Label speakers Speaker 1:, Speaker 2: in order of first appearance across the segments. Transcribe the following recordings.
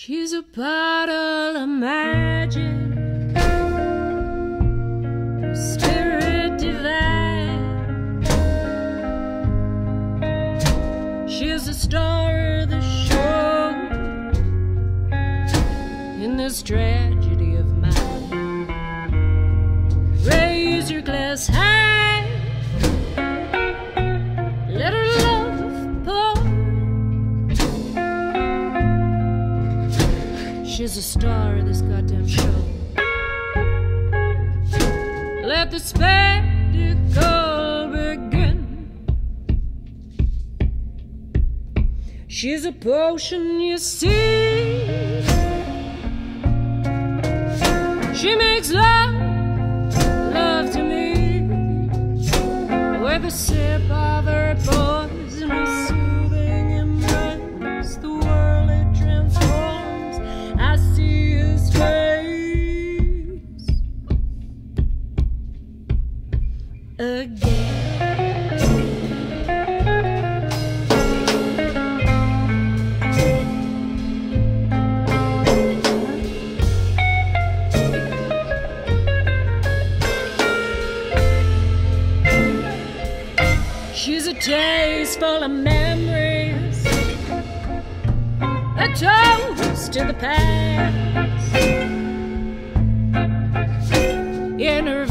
Speaker 1: She's a bottle of magic, spirit divine. She's the star of the show in this tragedy of mine. Raise your glass high, She's a star of this goddamn show. Let the spectacle begin. She's a potion, you see. She makes love, love again. She's a taste full of memories, a toast to the past. In her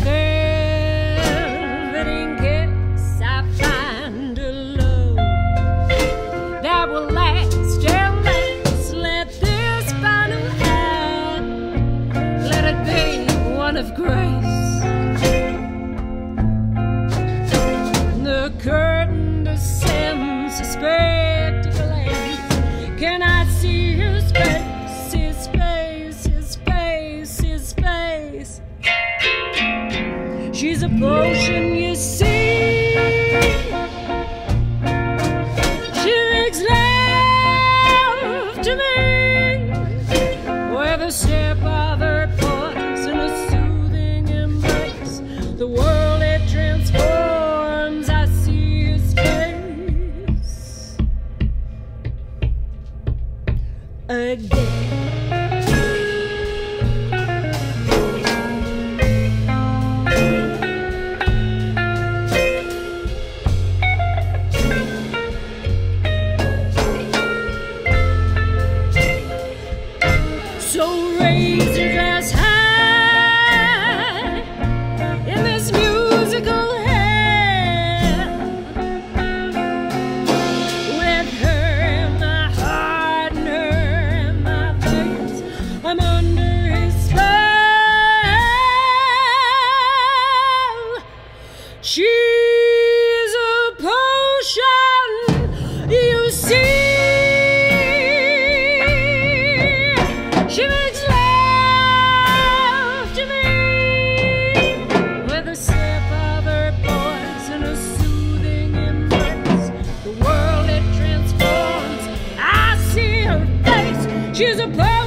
Speaker 1: of grace. The curtain descends, a spectacle. Can I see his face, his face, his face, his face? She's a potion, you see. Again. The world it transforms. I see her face. She's a potion,